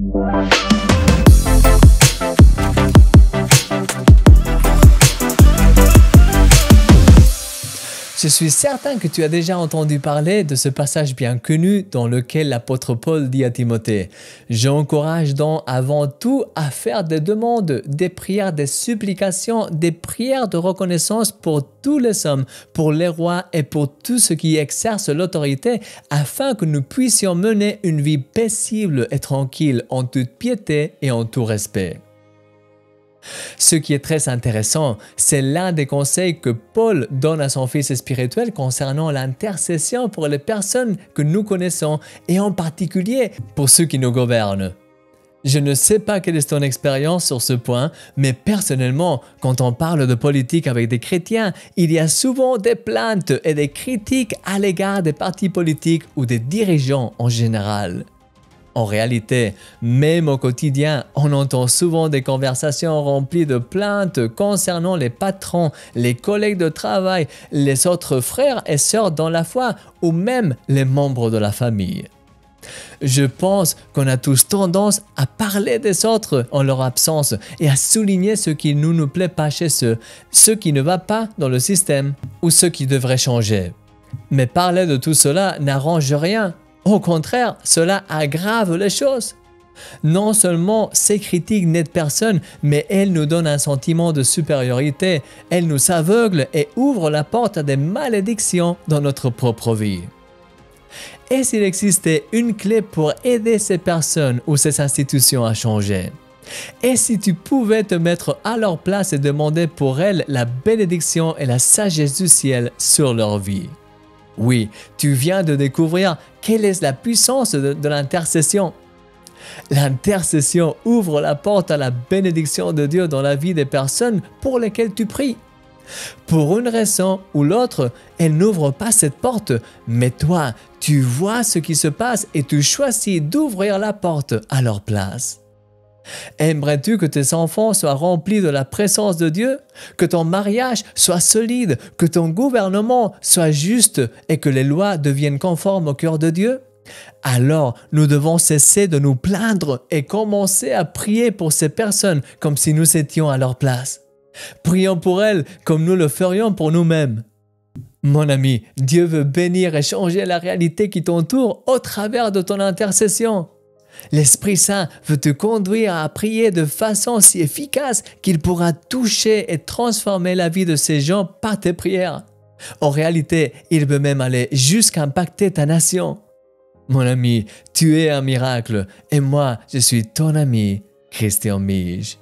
Bye. Je suis certain que tu as déjà entendu parler de ce passage bien connu dans lequel l'apôtre Paul dit à Timothée, J'encourage donc avant tout à faire des demandes, des prières, des supplications, des prières de reconnaissance pour tous les hommes, pour les rois et pour tous ceux qui exercent l'autorité, afin que nous puissions mener une vie paisible et tranquille en toute piété et en tout respect. Ce qui est très intéressant, c'est l'un des conseils que Paul donne à son fils spirituel concernant l'intercession pour les personnes que nous connaissons et en particulier pour ceux qui nous gouvernent. Je ne sais pas quelle est ton expérience sur ce point, mais personnellement, quand on parle de politique avec des chrétiens, il y a souvent des plaintes et des critiques à l'égard des partis politiques ou des dirigeants en général. En réalité, même au quotidien, on entend souvent des conversations remplies de plaintes concernant les patrons, les collègues de travail, les autres frères et sœurs dans la foi ou même les membres de la famille. Je pense qu'on a tous tendance à parler des autres en leur absence et à souligner ce qui ne nous plaît pas chez eux, ce qui ne va pas dans le système ou ce qui devrait changer. Mais parler de tout cela n'arrange rien au contraire, cela aggrave les choses. Non seulement ces critiques n'aident personne, mais elles nous donnent un sentiment de supériorité, elles nous aveuglent et ouvrent la porte à des malédictions dans notre propre vie. Et s'il existait une clé pour aider ces personnes ou ces institutions à changer? Et si tu pouvais te mettre à leur place et demander pour elles la bénédiction et la sagesse du ciel sur leur vie? Oui, tu viens de découvrir quelle est la puissance de, l'intercession. L'intercession ouvre la porte à la bénédiction de Dieu dans la vie des personnes pour lesquelles tu pries. Pour une raison ou l'autre, elle n'ouvre pas cette porte, mais toi, tu vois ce qui se passe et tu choisis d'ouvrir la porte à leur place. Aimerais-tu que tes enfants soient remplis de la présence de Dieu, que ton mariage soit solide, que ton gouvernement soit juste et que les lois deviennent conformes au cœur de Dieu? Alors nous devons cesser de nous plaindre et commencer à prier pour ces personnes comme si nous étions à leur place. Prions pour elles comme nous le ferions pour nous-mêmes. Mon ami, Dieu veut bénir et changer la réalité qui t'entoure au travers de ton intercession. L'Esprit Saint veut te conduire à prier de façon si efficace qu'il pourra toucher et transformer la vie de ces gens par tes prières. En réalité, il veut même aller jusqu'à impacter ta nation. Mon ami, tu es un miracle et moi, je suis ton ami, Christian Mige.